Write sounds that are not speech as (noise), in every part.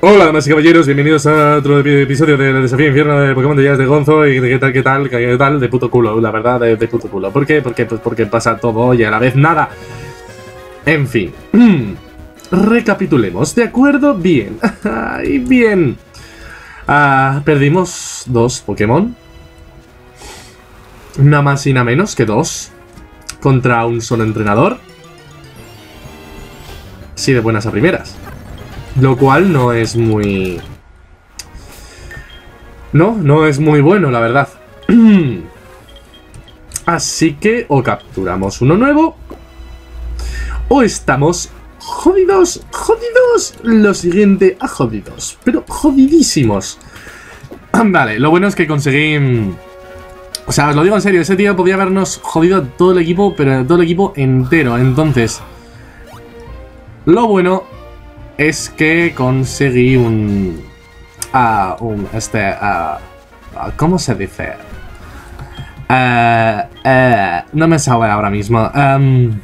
Hola, damas y caballeros, bienvenidos a otro epi- episodio del Desafío Infierno de Pokémon de Jazz de Gonzo y de qué tal, qué tal, qué tal, de puto culo, la verdad, de, puto culo. ¿Por qué? Porque, pues porque pasa todo y a la vez nada. En fin. Recapitulemos, ¿de acuerdo? Bien. (laughs) Ay, bien. Ah, perdimos dos Pokémon. Nada más y nada menos que dos. Contra un solo entrenador. Sí, de buenas a primeras. Lo cual no es muy... No, no es muy bueno, la verdad. (clears throat) Así que o capturamos uno nuevo o estamos jodidos, jodidos. Lo siguiente a jodidos, pero jodidísimos. (clears throat) Vale, lo bueno es que conseguí... O sea, os lo digo en serio, ese tío podía habernos jodido todo el equipo, pero todo el equipo entero. Entonces, lo bueno es que conseguí un... ah, un este... ah, ¿Cómo se dice? Eh, no me sabe ahora mismo. Em,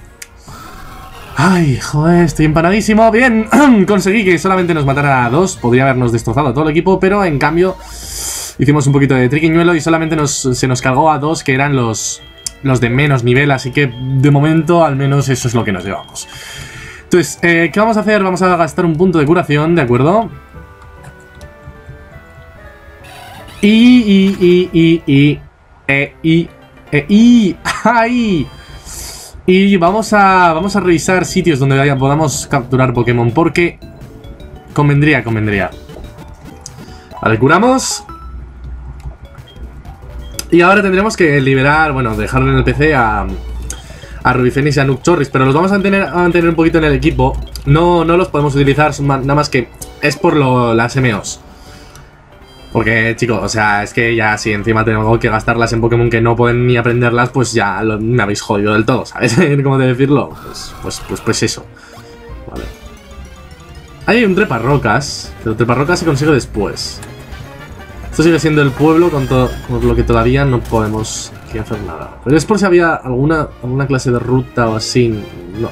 ay, joder, estoy empanadísimo. Bien, (clears throat) conseguí que solamente nos matara a dos. Podría habernos destrozado a todo el equipo, pero en cambio hicimos un poquito de triquiñuelo y solamente nos, se nos cargó a dos que eran los, los de menos nivel. Así que de momento al menos eso es lo que nos llevamos. Entonces, eh, ¿qué vamos a hacer? Vamos a gastar un punto de curación, ¿de acuerdo? Y, y, y, y, y, e, y, e, (laughs) y, ahí. Y vamos a, vamos a revisar sitios donde podamos capturar Pokémon, porque convendría, convendría. Vale, curamos. Y ahora tendremos que liberar, bueno, dejarlo en el PC a, a y a pero los vamos a mantener, a mantener un poquito en el equipo. No, no los podemos utilizar, nada más que es por las MOs. Porque, chicos, o sea, es que ya si encima tengo que gastarlas en Pokémon que no pueden ni aprenderlas, pues ya lo- me habéis jodido del todo, ¿sabes? (laughs) ¿Cómo de decirlo? Pues, pues, pues, pues eso. Vale. Ahí hay un treparrocas, pero treparrocas se consigue después. Esto sigue siendo el pueblo con con lo que todavía no podemos hacer nada. Pero es por si había alguna, alguna clase de ruta o así. No.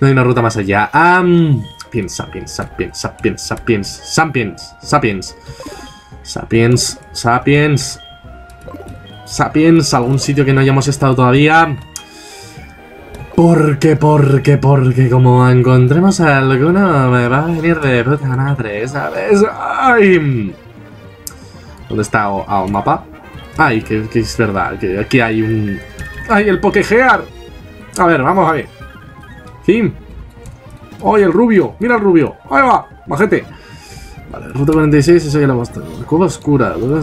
No hay una ruta más allá. Am, piensa, piensa, piensa, piensa, piensa. Sapiens, sapiens. Sapiens, sapiens. Sapiens, algún sitio que no hayamos estado todavía. Porque, porque, porque como encontremos alguno me va a venir de puta madre, ¿sabes? ¡Ay! ¿Dónde está o- un mapa? Ay, que, es verdad, que aquí hay un... ¡Ay, el Pokegear! A ver, vamos a ver. Tim. ¡Ay, el rubio! ¡Mira el rubio! ¡Ahí va! ¡Majete! Vale, ruta 46, eso ya lo hemos tenido. Cueva oscura. La cueva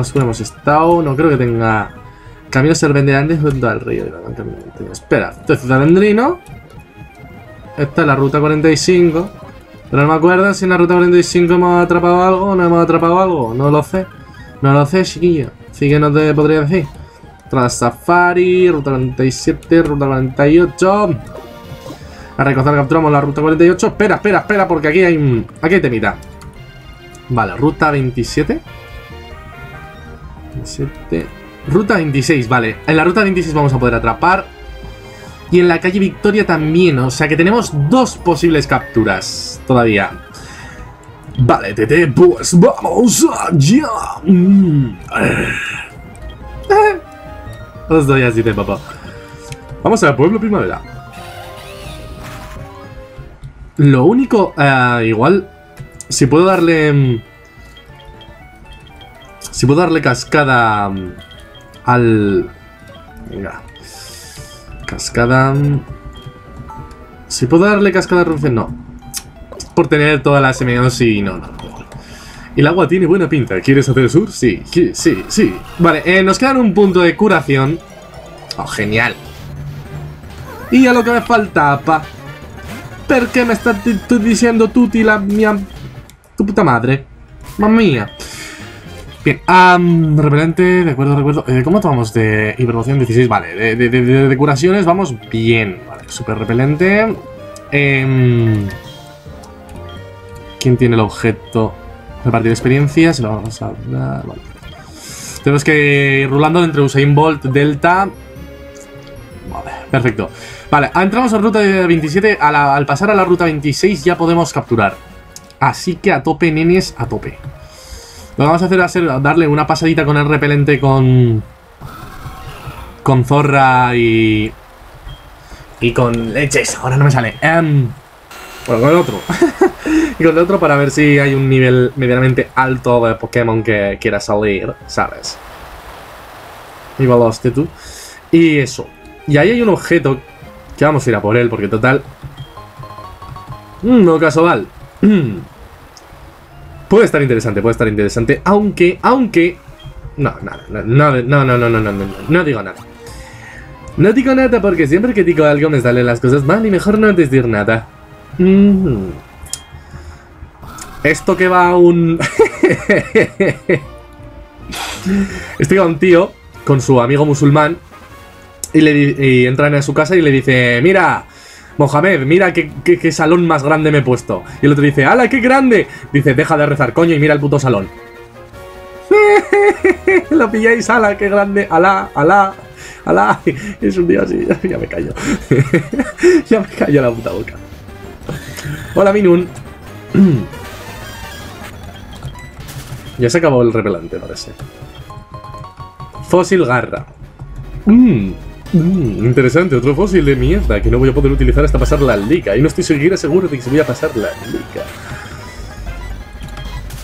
oscura hemos estado. No creo que tenga... Camino serpenteante junto al río. de la. Espera, esto es Ciudad Vendrino. Esta es la ruta 45. Pero no me acuerdo si en la ruta 45 hemos atrapado algo o no hemos atrapado algo. No lo sé. No lo sé, chiquillo. Así que no te podría decir. Tras Safari, ruta 47, ruta 48. A recoger capturamos la ruta 48. Espera, espera, espera, porque aquí hay. Aquí hay temita. Vale, ruta 27. 27. Ruta 26, vale. En la ruta 26 vamos a poder atrapar. Y en la calle Victoria también. O sea que tenemos dos posibles capturas todavía. Vale, Tete, pues vamos allá. Os doy así de papá. Vamos al pueblo primavera. Lo único, eh, igual, si puedo darle... mm, Si puedo darle cascada mm, al... Venga. Cascada... mm, Si puedo darle cascada a no. Por tener todas las MOs y no, no, no. El agua tiene buena pinta. ¿Quieres hacer sur? Sí, sí, sí. Vale, eh, nos quedan un punto de curación. Oh, genial. Y a lo que me faltaba. Perché me stai t- t- diciendo tutti la mia... Tu puta madre. Mamma mía. Bien, repelente, de acuerdo, recuerdo. Eh, ¿Cómo tomamos de hibernación 16? Vale, de, de, curaciones vamos bien. Vale, super repelente. Em, ¿Quién tiene el objeto? Repartir experiencia, se lo vamos a dar. Vale. Tenemos que ir rulando entre Usain Bolt, Delta. Vale, perfecto. Vale, entramos en ruta 27. al pasar a la ruta 26 ya podemos capturar. Así que a tope, nenes, a tope. Lo que vamos a hacer va a darle una pasadita con el repelente con... Con zorra y... Y con leches. Ahora no me sale. Um, bueno, con el otro. (laughs) y con el otro para ver si hay un nivel medianamente alto de Pokémon que quiera salir, ¿sabes? Y tú. Y eso. Y ahí hay un objeto que vamos a ir a por él, porque total... Mm, no casual. (clears throat) Puede estar interesante, puede estar interesante. Aunque, aunque... No, nada, nada, no, no, no, no, no, no, no digo nada. No digo nada porque siempre que digo algo me salen las cosas mal y mejor no decir nada. Mm. Esto que va a un... (laughs) Estoy a un tío con su amigo musulmán y, le, y entran a su casa y le dice, mira, Mohamed, mira qué, qué, salón más grande me he puesto. Y el otro dice, ¡hala, qué grande! Dice, deja de rezar, coño, y mira el puto salón. (laughs) Lo pilláis, ¡ala, qué grande! ¡Alá, alá! ¡Alá! (laughs) Es un día así, (laughs) ya me callo. ya me callo la puta boca. Hola, Minun. (clears throat) ya se acabó el repelente, parece. Fósil garra. Mmm. Interesante, otro fósil de mierda que no voy a poder utilizar hasta pasar la liga. Y no estoy siquiera seguro de que se voy a pasar la liga.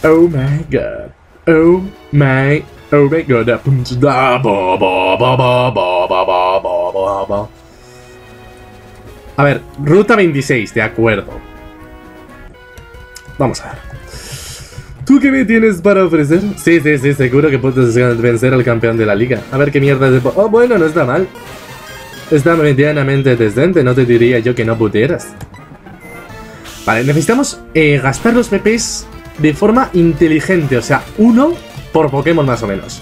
Oh my god. Oh my. Oh my god. A ver, ruta 26, de acuerdo. Vamos a ver. ¿Tú qué me tienes para ofrecer? Sí, sí, sí, seguro que puedes vencer al campeón de la liga. A ver qué mierda de... Oh, bueno, no está mal. Está medianamente decente, no te diría yo que no pudieras. Vale, necesitamos eh, gastar los PPs de forma inteligente, o sea, uno por Pokémon más o menos.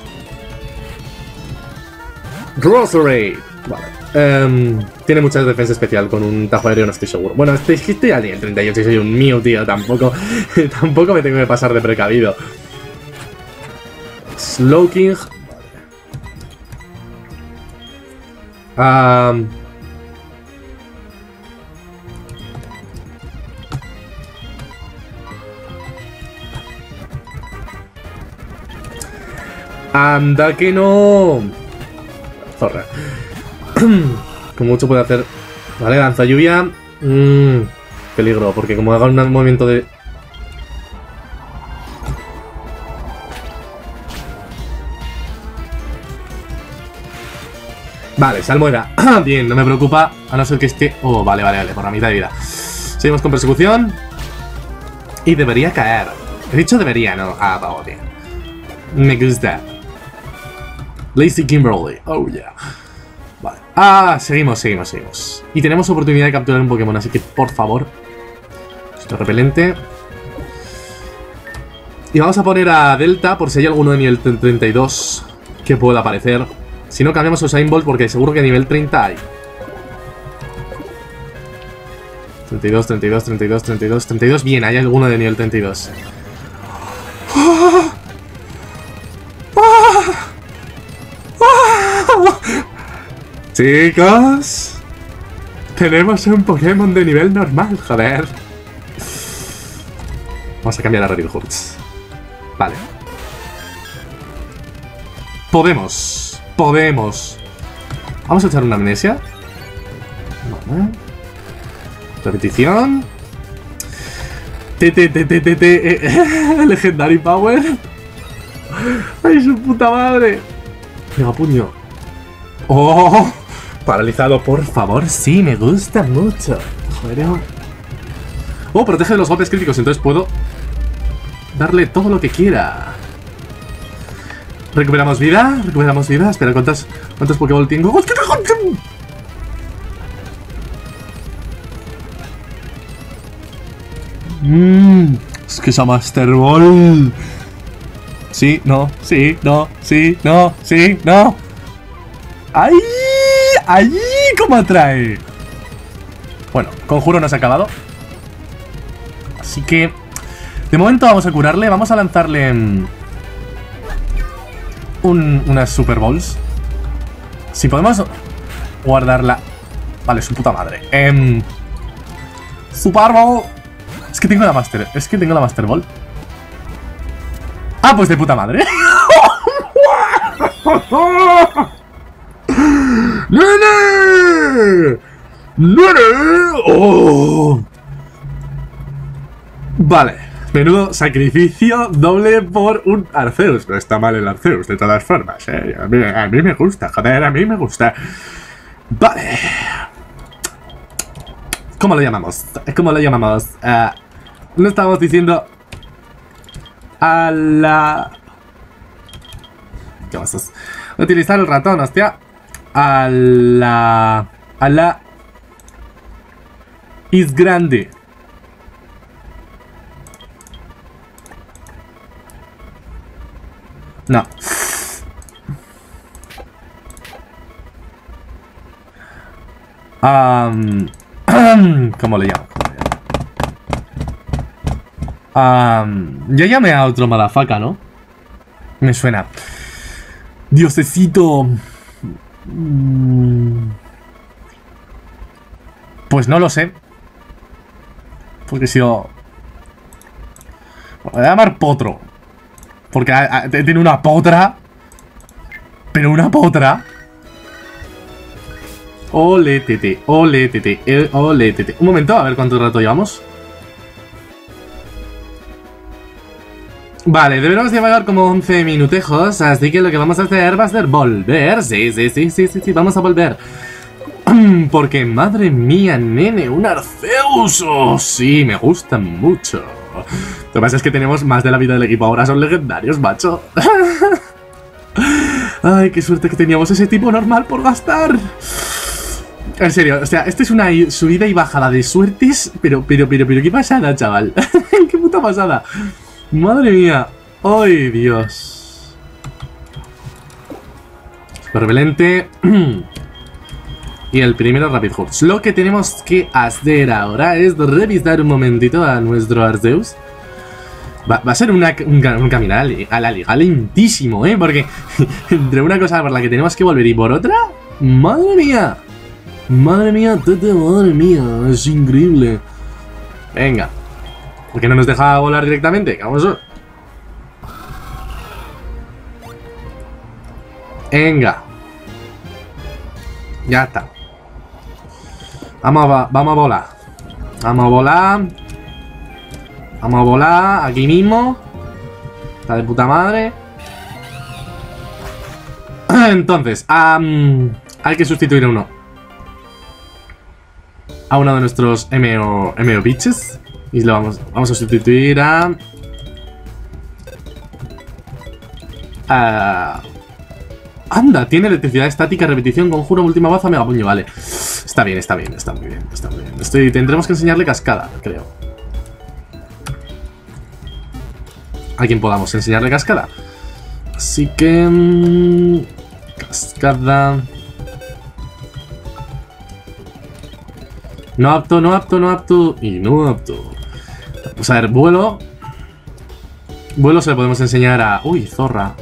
Grocery. Vale. Em, tiene mucha defensa especial con un tajo aéreo, no estoy seguro. Bueno, estoy, estoy al en 38 y soy un mío, tío. Tampoco, (laughs) tampoco me tengo que pasar de precavido. Slowking. Um, Anda que no. Zorra. (clears throat) como mucho puede hacer... Vale, lanza lluvia. Mmm, peligro, porque como haga un movimiento de... Vale, salmuera. (clears throat) Bien, no me preocupa, a no ser que esté... Oh, vale, vale, vale, por la mitad de vida. Seguimos con persecución. Y debería caer. He dicho debería, no. Ah, vamos, bien. Me gusta. Lazy Kimberly. Oh, yeah. Ah, seguimos, seguimos, seguimos. Y tenemos oportunidad de capturar un Pokémon, así que por favor. Esto repelente. Y vamos a poner a Delta por si hay alguno de nivel 32 que pueda aparecer. Si no, cambiamos a Usain Bolt porque seguro que a nivel 30 hay. 32, 32, 32, 32, 32. Bien, hay alguno de nivel 32. Chicos, tenemos un Pokémon de nivel normal, joder. Vamos a cambiar a Red Hurts. Vale. Podemos. Podemos. Vamos a echar una amnesia. Vale. Repetición. TTTTT. (laughs) Legendary Power. ¡Ay, su puta madre! Mega puño. ¡Oh! Paralizado, por favor. Sí, me gusta mucho. Joder. Oh, protege de los golpes críticos, entonces puedo darle todo lo que quiera. Recuperamos vida, recuperamos vida. Espera, ¿cuántas, cuántos Pokéball tengo? Mmm, es que esa Master Ball. Sí, no, sí, no, sí, no, sí, no. ¡Ay! ¡Ay! ¿Cómo atrae? Bueno, conjuro no se ha acabado. Así que... De momento vamos a curarle. Vamos a lanzarle... Un, unas Super Balls. Si podemos guardarla Vale, su puta madre. Eh, Super Bowl. Es que tengo la Master. Es que tengo la Master Ball. Ah, pues de puta madre. (laughs) (laughs) ¡Nene! ¡Nene! ¡Oh! Vale. Menudo sacrificio doble por un Arceus. No está mal el Arceus, de todas formas. ¿eh? A, mí, me gusta, joder, a mí me gusta. Vale. ¿Cómo lo llamamos? ¿Cómo lo llamamos? Uh, no estamos diciendo... A la... ¿Qué vas a Utilizar el ratón, hostia. A la... A la... Is grande. No. Um, (clears throat) ¿Cómo le llamo? Um, ya llamé a otro madafaca, ¿no? Me suena. Diosecito. Mm. Pues no lo sé. Porque si yo... Voy a llamar Potro. Porque tiene una potra. Pero una potra. Ole, tete, ole, tete, ole, tete. Un momento, a ver cuánto rato llevamos. Vale, deberíamos llevar como 11 minutejos, así que lo que vamos a hacer va a ser volver. Sí, sí, sí, sí, sí, sí, vamos a volver. (clears throat) Porque, madre mía, nene, un Arceus. Oh, sí, me gusta mucho. Lo que pasa es que tenemos más de la vida del equipo, ahora son legendarios, macho. (laughs) Ay, qué suerte que teníamos ese tipo normal por gastar. En serio, o sea, esto es una subida y bajada de suertes, pero, pero, pero, pero, qué pasada, chaval. (laughs) qué puta pasada. Madre mía. ¡Ay, Dios! Supervelente. (clears throat) y el primero Rapid Hooks. Lo que tenemos que hacer ahora es revisar un momentito a nuestro Arceus. Va, a ser un, un, caminar a la liga lentísimo, ¿eh? Porque (laughs) entre una cosa por la que tenemos que volver y por otra... ¡Madre mía! Madre mía, tete, madre mía, es increíble. Venga. ¿Por qué no nos deja volar directamente? Vamos a... Venga. Ya está. Vamos a, vamos a volar. Vamos a volar. Vamos a volar aquí mismo. Está de puta madre. (clears throat) Entonces, hay que sustituir uno a uno de nuestros MO, MO bitches. Y lo vamos, vamos a sustituir a... Anda, tiene electricidad estática, repetición, conjuro, última baza, mega puño, vale. Está bien, está bien, está muy bien, está muy bien. Tendremos que enseñarle cascada, creo. A quien podamos enseñarle cascada. Así que... Mm, cascada... No apto, no apto, no apto y no apto. Vamos a ver, vuelo. Vuelo se le podemos enseñar a... Uy, zorra.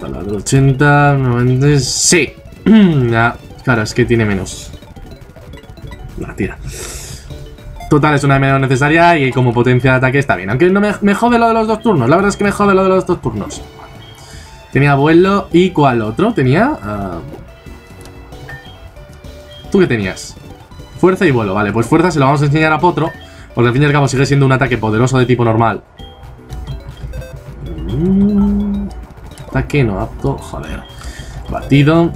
la de 80, 90... Sí. (clears throat) claro, es que tiene menos. La tira. Total, es una menos necesaria y como potencia de ataque está bien. Aunque no me, me jode lo de los dos turnos. La verdad es que me jode lo de los dos turnos. Tenía vuelo y ¿cuál otro? Tenía... Ah, ¿Tú qué tenías? Fuerza y vuelo, vale. Pues fuerza se lo vamos a enseñar a Potro. Porque al fin y al cabo sigue siendo un ataque poderoso de tipo normal. Mm, ataque no apto, joder. Batido.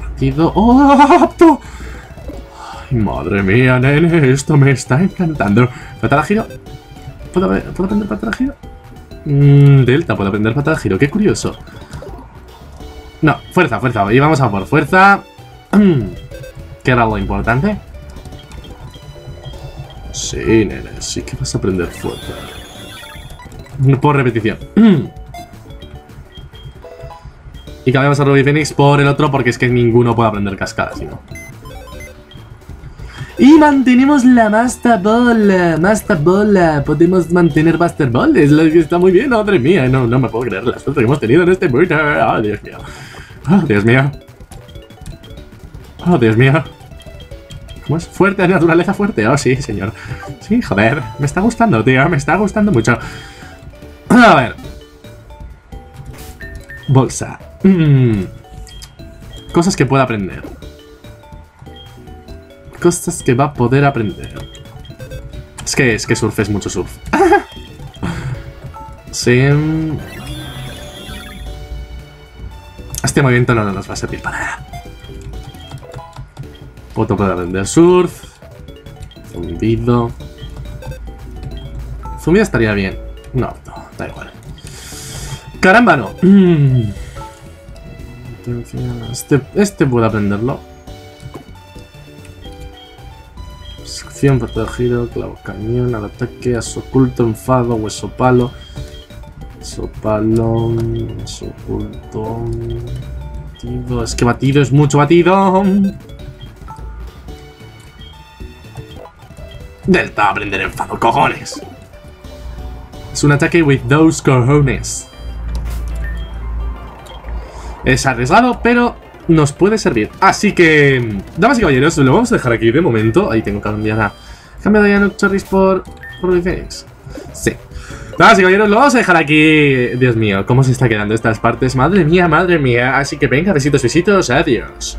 Batido. ¡Oh, apto! Ay, madre mía, nene, esto me está encantando. ¿Patada giro? ¿Puedo, ¿Puedo aprender patada giro? Mm, Delta puede aprender patada giro, qué curioso. No, fuerza, fuerza. Y vamos a por fuerza. (clears throat) ¿Qué era lo importante? Sí, nene, sí que vas a aprender fuerza. Por repetición. (clears throat) y cambiamos a Ruby Phoenix por el otro porque es que ninguno puede aprender cascada, si no. Y mantenemos la Master Ball. Master Ball. Podemos mantener Master Ball. Es lo que está muy bien. Madre mía. No, no me puedo creer la suerte que hemos tenido en este mundo. Oh, Dios mío. Oh, Dios mío. Oh, Dios mío. ¿Cómo es? Fuerte, naturaleza fuerte. Oh, sí, señor. Sí, joder. Me está gustando, tío. Me está gustando mucho. A ver. Bolsa. Mm. Cosas que pueda aprender. Cosas que va a poder aprender. Es que, es que surf es mucho surf. (laughs) sí. Este movimiento no nos va a servir para nada. Otro puede aprender surf. Zumbido. Zumbido estaría bien. No, no, da igual. Caramba, no. (clears throat) Este, este puede aprenderlo. Sección protegido, clavo cañón, al ataque, aso oculto, enfado, hueso palo. Hueso palo, oculto. Batido, es que batido es mucho batido. Delta, aprender enfado, cojones. Es un ataque with those cojones. Es arriesgado, pero nos puede servir. Así que, damas y caballeros, lo vamos a dejar aquí de momento. Ahí tengo que cambiar a... Cambio de Yanuk Chorris por... por Phoenix. Sí. Damas y caballeros, lo vamos a dejar aquí. Dios mío, cómo se está quedando estas partes. Madre mía, madre mía. Así que venga, besitos, besitos. Adiós.